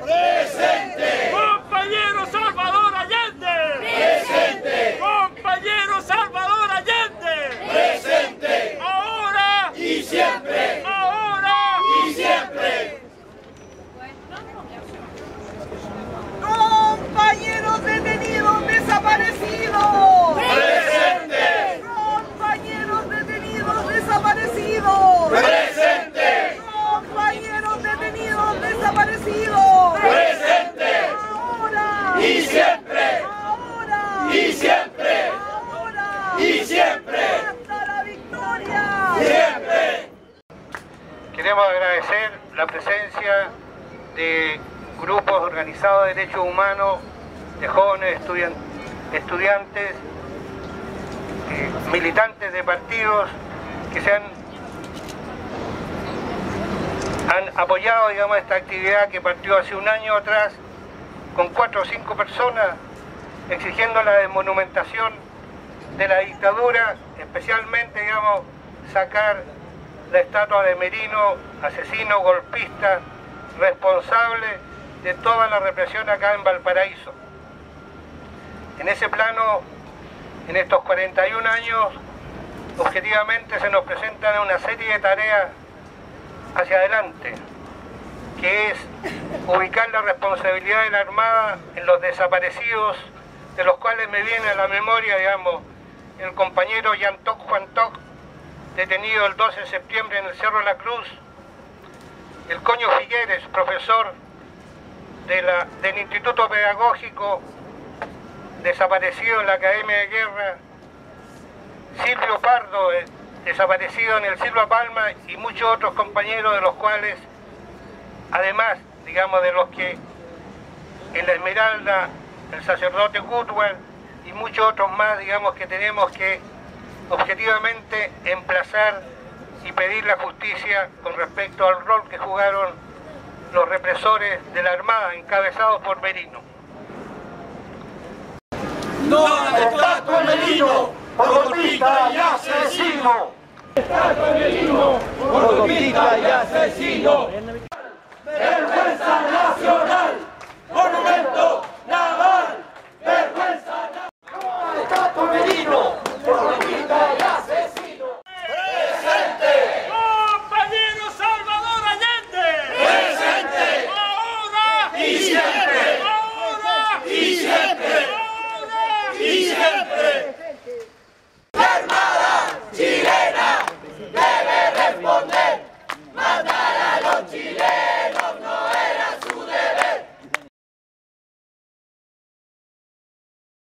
Presente. Queremos agradecer la presencia de grupos organizados de derechos humanos, de jóvenes estudian- estudiantes, eh, militantes de partidos que se han, han apoyado digamos, esta actividad que partió hace un año atrás con cuatro o cinco personas exigiendo la desmonumentación de la dictadura, especialmente digamos, sacar la estatua de Merino, asesino, golpista, responsable de toda la represión acá en Valparaíso. En ese plano, en estos 41 años, objetivamente se nos presentan una serie de tareas hacia adelante, que es ubicar la responsabilidad de la Armada en los desaparecidos, de los cuales me viene a la memoria, digamos, el compañero Yantok Juan Toc, detenido el 12 de septiembre en el Cerro La Cruz, el Coño Figueres, profesor de la- del Instituto Pedagógico, desaparecido en la Academia de Guerra, Silvio Pardo, eh, desaparecido en el Silva Palma, y muchos otros compañeros de los cuales, además, digamos, de los que en la Esmeralda, el sacerdote Goodwell y muchos otros más, digamos, que tenemos que objetivamente emplazar y pedir la justicia con respecto al rol que jugaron los represores de la Armada encabezados por Merino. No a la estatua Merino, golpista y asesino. Estatua Merino, golpista y asesino.